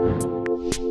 Música